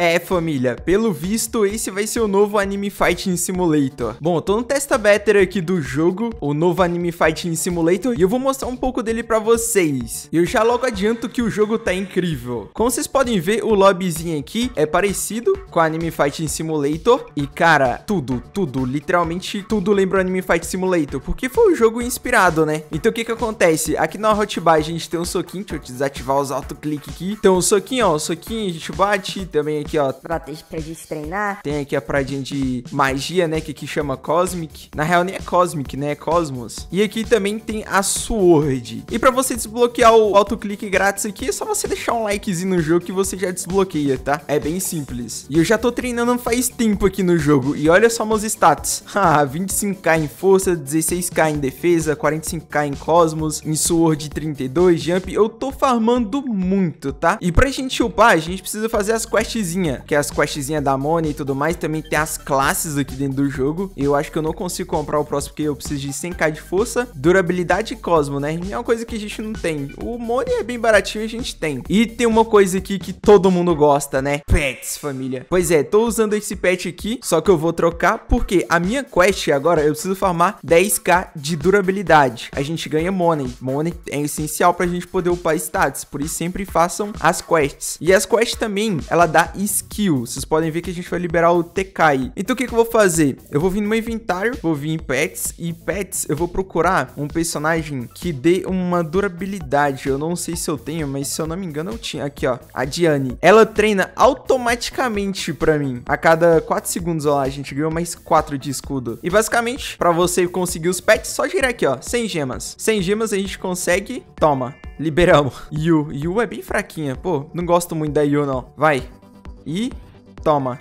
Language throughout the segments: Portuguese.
É, família, pelo visto, esse vai ser o novo Anime Fighting Simulator. Bom, tô no testa beta aqui do jogo, o novo Anime Fighting Simulator, e eu vou mostrar um pouco dele pra vocês. Eu já logo adianto que o jogo tá incrível. Como vocês podem ver, o lobbyzinho aqui é parecido com o Anime Fighting Simulator, e cara, tudo, tudo, literalmente tudo lembra o Anime Fighting Simulator, porque foi o jogo inspirado, né? Então o que que acontece? Aqui na Hot Buy a gente tem um soquinho, deixa eu desativar os autoclick aqui. Então o soquinho, ó, o soquinho a gente bate, também aqui, ó, pra, pra gente treinar. Tem aqui a pradinha de magia, né? Que aqui chama Cosmic. Na real, nem é Cosmic, né? É Cosmos. E aqui também tem a Sword. E pra você desbloquear o autoclique grátis aqui, é só você deixar um likezinho no jogo que você já desbloqueia, tá? É bem simples. E eu já tô treinando faz tempo aqui no jogo. E olha só meus status. Ah, 25k em força, 16k em defesa, 45k em Cosmos, em Sword 32, Jump. Eu tô farmando muito, tá? E pra gente upar, a gente precisa fazer as questzinhas que é as questzinhas da Money e tudo mais. Também tem as classes aqui dentro do jogo. Eu acho que eu não consigo comprar o próximo porque eu preciso de 100k de força, durabilidade e Cosmo, né? É uma coisa que a gente não tem. O Money é bem baratinho e a gente tem. E tem uma coisa aqui que todo mundo gosta, né? Pets, família. Pois é, tô usando esse pet aqui, só que eu vou trocar porque a minha quest agora eu preciso farmar 10k de durabilidade. A gente ganha Money. Money é essencial pra gente poder upar stats, por isso sempre façam as quests. E as quests também, ela dá skill. Vocês podem ver que a gente vai liberar o TKI. Então o que, que eu vou fazer? Eu vou vir no meu inventário, vou vir em pets e pets eu vou procurar um personagem que dê uma durabilidade. Eu não sei se eu tenho, mas se eu não me engano eu tinha. Aqui, ó, a Diane. Ela treina automaticamente pra mim. A cada 4 segundos, ó, a gente ganhou mais 4 de escudo. E basicamente, pra você conseguir os pets, só girar aqui, ó, 100 gemas. 100 gemas a gente consegue, toma. Liberamos. Yu. Yu é bem fraquinha. Pô, não gosto muito da Yu, não. Vai. E toma.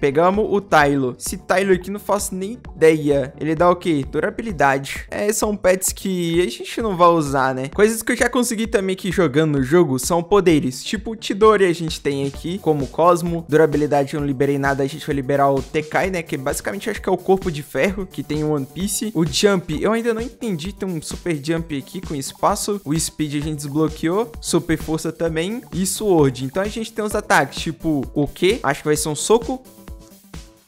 Pegamos o Tylo. Esse Tylo aqui não faço nem ideia. Ele dá o quê? Durabilidade. É, são pets que a gente não vai usar, né? Coisas que eu já consegui também aqui jogando no jogo são poderes. Tipo o Tidori a gente tem aqui, como Cosmo. Durabilidade eu não liberei nada, a gente vai liberar o Tekai, né? Que basicamente acho que é o corpo de ferro que tem o One Piece. O Jump, eu ainda não entendi. Tem um Super Jump aqui com espaço. O Speed a gente desbloqueou. Super Força também. E Sword. Então a gente tem uns ataques, tipo o que? Acho que vai ser um soco.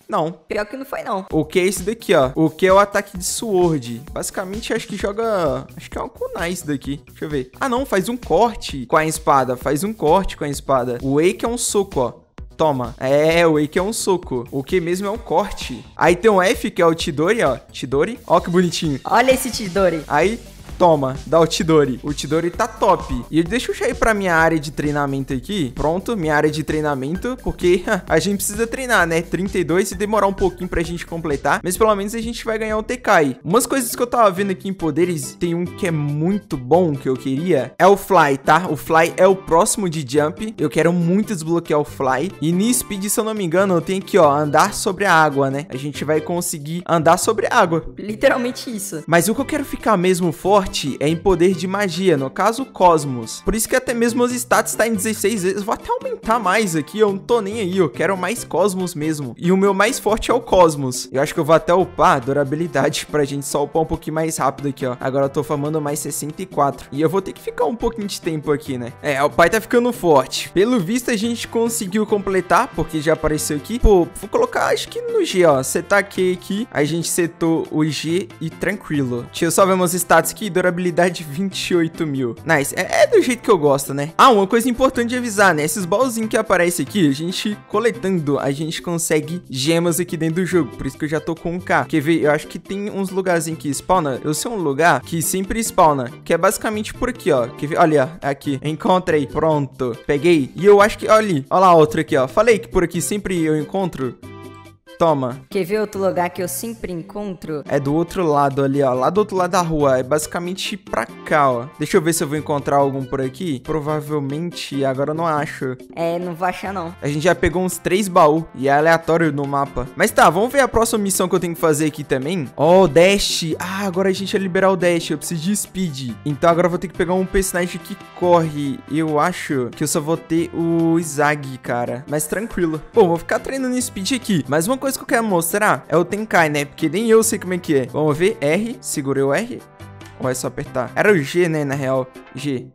Não. Pior que não foi, não. O que é esse daqui, ó? O que é o ataque de Sword? Basicamente, acho que joga... Acho que é um kunai esse daqui. Deixa eu ver. Ah, não. Faz um corte com a espada. Faz um corte com a espada. O Wake é um soco, ó. Toma. É, o Wake é um soco. O que mesmo é um corte. Aí tem um F, que é o Tidori, ó. Tidori. Ó que bonitinho. Olha esse Tidori. Aí Toma, dá o Tidori. O Tidori tá top. E deixa eu já ir pra minha área de treinamento aqui. Pronto, minha área de treinamento, porque a gente precisa treinar, né? 32 e demorar um pouquinho pra gente completar, mas pelo menos a gente vai ganhar o TK. Umas coisas que eu tava vendo aqui em poderes, tem um que é muito bom que eu queria, é o Fly, tá? O Fly é o próximo de Jump. Eu quero muito desbloquear o Fly. E no Speed, se eu não me engano, eu tenho que, ó, andar sobre a água, né? A gente vai conseguir andar sobre a água. Literalmente isso. Mas o que eu quero ficar mesmo forte forte é em poder de magia, no caso Cosmos. Por isso que até mesmo os status tá em 16 vezes. Vou até aumentar mais aqui, eu não tô nem aí, eu quero mais Cosmos mesmo. E o meu mais forte é o Cosmos. Eu acho que eu vou até upar durabilidade pra gente só upar um pouquinho mais rápido aqui, ó. Agora eu tô farmando mais 64. E eu vou ter que ficar um pouquinho de tempo aqui, né? É, o pai tá ficando forte. Pelo visto a gente conseguiu completar, porque já apareceu aqui. Pô, vou colocar acho que no G, ó. Setar Q aqui. A gente setou o G e tranquilo. Deixa eu só ver meus status aqui durabilidade 28 mil. Nice, é, é, do jeito que eu gosto, né? Ah, uma coisa importante de avisar, né? Esses baúzinhos que aparecem aqui, a gente coletando, a gente consegue gemas aqui dentro do jogo. Por isso que eu já tô com um K. Quer ver? Eu acho que tem uns lugarzinhos que spawna. Eu sei um lugar que sempre spawna, que é basicamente por aqui, ó. Quer ver? Olha, aqui. Encontrei. Pronto. Peguei. E eu acho que, olha ali. Olha lá outro aqui, ó. Falei que por aqui sempre eu encontro Toma. Quer ver outro lugar que eu sempre encontro? É do outro lado ali, ó. Lá do outro lado da rua. É basicamente pra cá, ó. Deixa eu ver se eu vou encontrar algum por aqui. Provavelmente, agora eu não acho. É, não vou achar não. A gente já pegou uns três baús e é aleatório no mapa. Mas tá, vamos ver a próxima missão que eu tenho que fazer aqui também. Ó, oh, Dash. Ah, agora a gente vai liberar o Dash. Eu preciso de Speed. Então agora eu vou ter que pegar um personagem que corre. Eu acho que eu só vou ter o Zag, cara. Mas tranquilo. Bom, vou ficar treinando Speed aqui. Mas uma coisa coisa que eu quero mostrar é o Tenkai, né? Porque nem eu sei como é que é. Vamos ver. R. Segurei o R. Ou é só apertar? Era o G, né? Na real. G.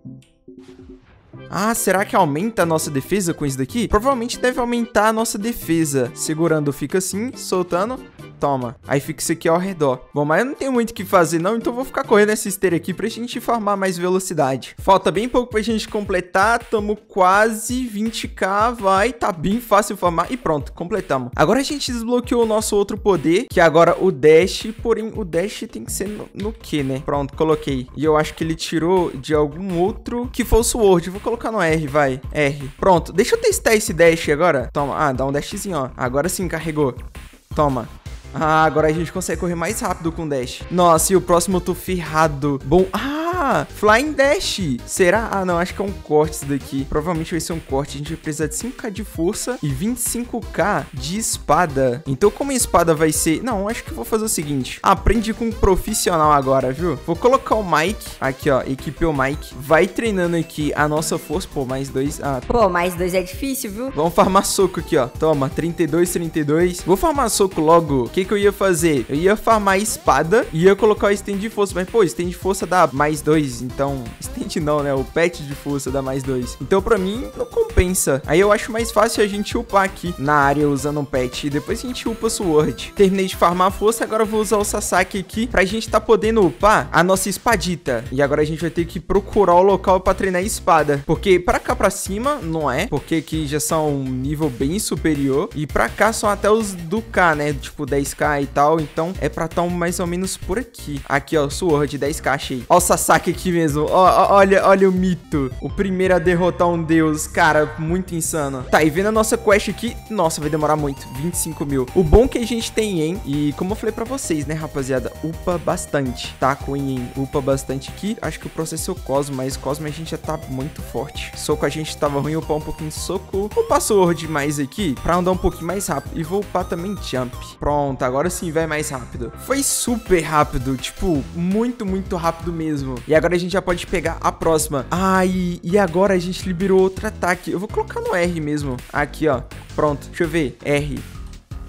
Ah, será que aumenta a nossa defesa com isso daqui? Provavelmente deve aumentar a nossa defesa. Segurando, fica assim, soltando. Toma. Aí fica isso aqui ao redor. Bom, mas eu não tenho muito o que fazer não, então vou ficar correndo essa esteira aqui pra gente formar mais velocidade. Falta bem pouco pra gente completar, tamo quase 20k, vai, tá bem fácil formar e pronto, completamos. Agora a gente desbloqueou o nosso outro poder, que é agora o dash, porém o dash tem que ser no, no que, né? Pronto, coloquei. E eu acho que ele tirou de algum outro que fosse o Word. Vou colocar no R, vai. R. Pronto, deixa eu testar esse dash agora. Toma, ah, dá um dashzinho, ó. Agora sim, carregou. Toma. Ah, agora a gente consegue correr mais rápido com dash. Nossa, e o próximo eu tô ferrado. Bom, ah, Flying Dash. Será? Ah, não, acho que é um corte isso daqui. Provavelmente vai ser um corte. A gente vai precisar de 5k de força e 25k de espada. Então, como a espada vai ser... Não, acho que vou fazer o seguinte. Aprende com um profissional agora, viu? Vou colocar o Mike. Aqui, ó. Equipei o Mike. Vai treinando aqui a nossa força. Pô, mais dois. Ah, Pô, mais dois é difícil, viu? Vamos farmar soco aqui, ó. Toma, 32, 32. Vou farmar soco logo. O que que eu ia fazer? Eu ia farmar espada e ia colocar o stand de força. Mas, pô, stand de força dá mais dois 2, então... Stand não, né? O pet de força dá mais 2. Então, pra mim, não compensa. Aí eu acho mais fácil a gente upar aqui na área usando um pet. E depois a gente upa Sword. Terminei de farmar a força, agora eu vou usar o Sasaki aqui pra gente tá podendo upar a nossa espadita. E agora a gente vai ter que procurar o local pra treinar a espada. Porque pra cá pra cima, não é. Porque aqui já são um nível bem superior. E pra cá são até os do K, né? Tipo 10k e tal. Então é pra tá mais ou menos por aqui. Aqui, ó, Sword, 10k, achei. Ó o Sasaki aqui mesmo. Ó, olha, olha o mito. O primeiro a derrotar um deus. Cara, muito insano. Tá, e vendo a nossa quest aqui. Nossa, vai demorar muito. 25 mil. O bom que a gente tem em. E como eu falei pra vocês, né, rapaziada? Upa bastante. Tá com em. Upa bastante aqui. Acho que o processo é o Cosmo. Mas Cosmo a gente já tá muito forte. Soco a gente tava ruim. Upar um pouquinho de soco. Upar Sword mais aqui. Pra andar um pouquinho mais rápido. E vou upar também Jump. Pronto, agora sim vai mais rápido. Foi super rápido. Tipo, muito, muito rápido mesmo. E agora a gente já pode pegar a próxima. E, e agora a gente liberou outro ataque. Eu vou colocar no R mesmo. Aqui, ó. Pronto, deixa eu ver. R.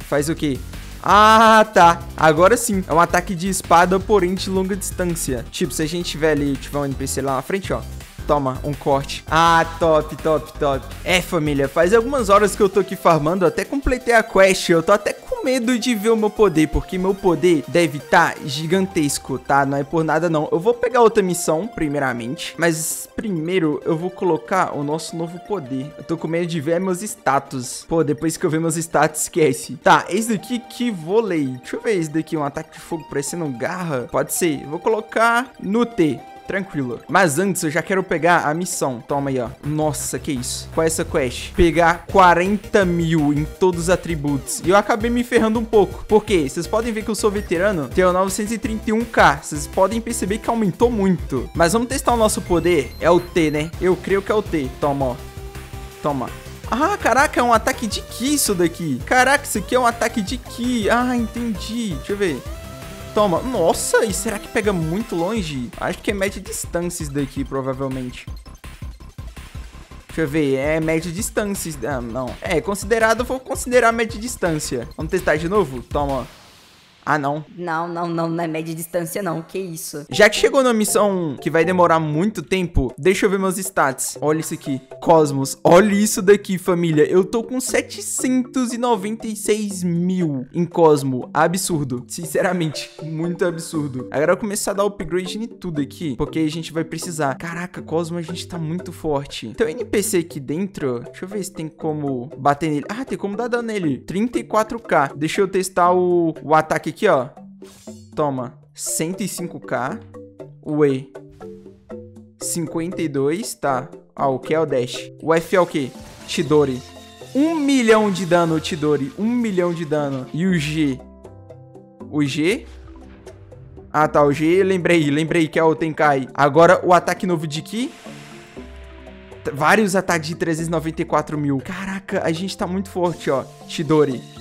Faz o quê? Ah, tá. Agora sim. É um ataque de espada, porém de longa distância. Tipo, se a gente tiver ali, tiver um NPC lá na frente, ó. Toma, um corte. Ah, top, top, top. É, família, faz algumas horas que eu tô aqui farmando, até completei a quest, eu tô até com medo de ver o meu poder, porque meu poder deve estar tá gigantesco, tá? Não é por nada não. Eu vou pegar outra missão, primeiramente, mas primeiro eu vou colocar o nosso novo poder. Eu tô com medo de ver meus status. Pô, depois que eu ver meus status, esquece. Tá, esse daqui que vôlei. Deixa eu ver esse daqui, um ataque de fogo parecendo garra. Pode ser. Vou colocar no T tranquilo. Mas antes eu já quero pegar a missão. Toma aí, ó. Nossa, que isso. Qual é essa quest? Pegar 40 mil em todos os atributos. E eu acabei me ferrando um pouco. Por quê? Vocês podem ver que eu sou veterano. Tenho 931k. Vocês podem perceber que aumentou muito. Mas vamos testar o nosso poder. É o T, né? Eu creio que é o T. Toma, ó. Toma. Ah, caraca, é um ataque de Ki isso daqui. Caraca, isso aqui é um ataque de Ki. Ah, entendi. Deixa eu ver. Toma. Nossa, e será que pega muito longe? Acho que é média distância isso daqui, provavelmente. Deixa eu ver, é média distância. Ah, não. É, considerado, vou considerar média distância. Vamos testar de novo? Toma. Ah, não. Não, não, não, não é média distância, não. Que isso? Já que chegou na missão que vai demorar muito tempo, deixa eu ver meus stats. Olha isso aqui. Cosmos. Olha isso daqui, família. Eu tô com 796 mil em Cosmo. Absurdo. Sinceramente, muito absurdo. Agora eu vou começar a dar upgrade em tudo aqui, porque a gente vai precisar. Caraca, Cosmo, a gente tá muito forte. Tem um NPC aqui dentro. Deixa eu ver se tem como bater nele. Ah, tem como dar dano nele. 34k. Deixa eu testar o, o ataque aqui, ó. Toma. 105k. Ué. 52, tá. Ah, o que é o dash? O F é o que? Chidori. 1 milhão de dano, Chidori. 1 milhão de dano. E o G? O G? Ah, tá. O G, lembrei. Lembrei que é o Tenkai. Agora, o ataque novo de Ki. Vários ataques de 394 mil. Caraca, a gente tá muito forte, ó. Chidori.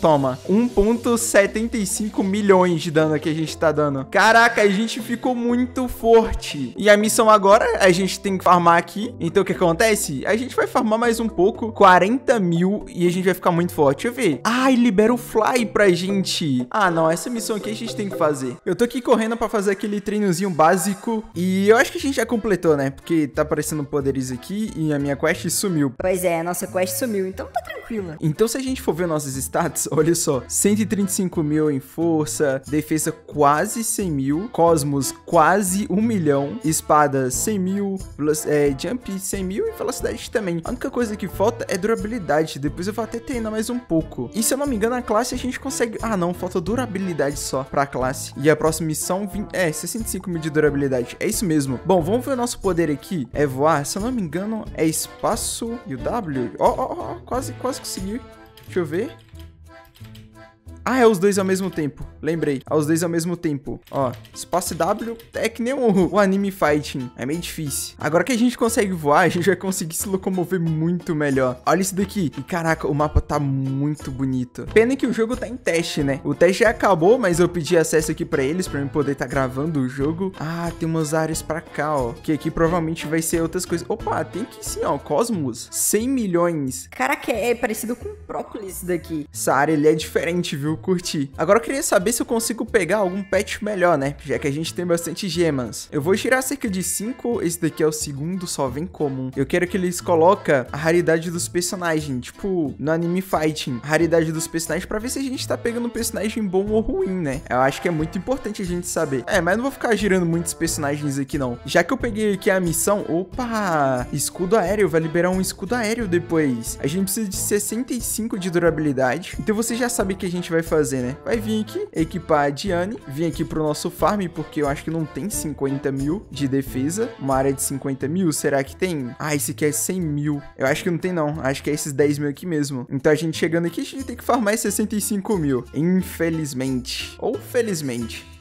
Toma, 1.75 milhões de dano que a gente tá dando. Caraca, a gente ficou muito forte. E a missão agora, a gente tem que farmar aqui. Então o que acontece? A gente vai farmar mais um pouco, 40 mil, e a gente vai ficar muito forte. Deixa eu ver. Ah, e libera o Fly pra gente. Ah, não, essa missão aqui a gente tem que fazer. Eu tô aqui correndo pra fazer aquele treinozinho básico. E eu acho que a gente já completou, né? Porque tá aparecendo poderes aqui e a minha quest sumiu. Pois é, a nossa quest sumiu, então tá tranquila. Então, se a gente for ver nossos olha só: 135 mil em força, defesa quase 100 mil, cosmos quase 1 milhão, espada 100 mil, é, jump 100 mil e velocidade também. A única coisa que falta é durabilidade. Depois eu vou até treinar mais um pouco. E se eu não me engano, a classe a gente consegue. Ah, não, falta durabilidade só pra classe. E a próxima missão é 65 mil de durabilidade. É isso mesmo. Bom, vamos ver o nosso poder aqui. É voar. Se eu não me engano, é espaço e o W. Ó, ó, ó, quase, quase consegui. Deixa eu ver. Ah, é os dois ao mesmo tempo. Lembrei. É os dois ao mesmo tempo. Ó, espaço W é que nem o, o, anime fighting. É meio difícil. Agora que a gente consegue voar, a gente vai conseguir se locomover muito melhor. Olha isso daqui. E caraca, o mapa tá muito bonito. Pena que o jogo tá em teste, né? O teste já acabou, mas eu pedi acesso aqui pra eles, pra eu poder estar tá gravando o jogo. Ah, tem umas áreas pra cá, ó. Que aqui provavelmente vai ser outras coisas. Opa, tem aqui sim, ó. Cosmos. 100 milhões. Caraca, é parecido com própolis daqui. Essa área, ele é diferente, viu? Curti. Agora eu queria saber se eu consigo pegar algum pet melhor, né? Já que a gente tem bastante gemas. Eu vou tirar cerca de 5, esse daqui é o segundo, só vem comum. Eu quero que eles coloquem a raridade dos personagens, tipo, no anime fighting, a raridade dos personagens pra ver se a gente tá pegando um personagem bom ou ruim, né? Eu acho que é muito importante a gente saber. É, mas não vou ficar girando muitos personagens aqui não. Já que eu peguei aqui a missão, opa, escudo aéreo, vai liberar um escudo aéreo depois. A gente precisa de 65 de durabilidade. Então você já sabe que a gente vai fazer, né? Vai vir aqui, equipar a Diane, vir aqui pro nosso farm, porque eu acho que não tem 50 mil de defesa. Uma área de 50 mil, será que tem? Ah, esse aqui é 100 mil. Eu acho que não tem não, acho que é esses 10 mil aqui mesmo. Então a gente chegando aqui, a gente tem que farmar 65 mil. Infelizmente. Ou felizmente.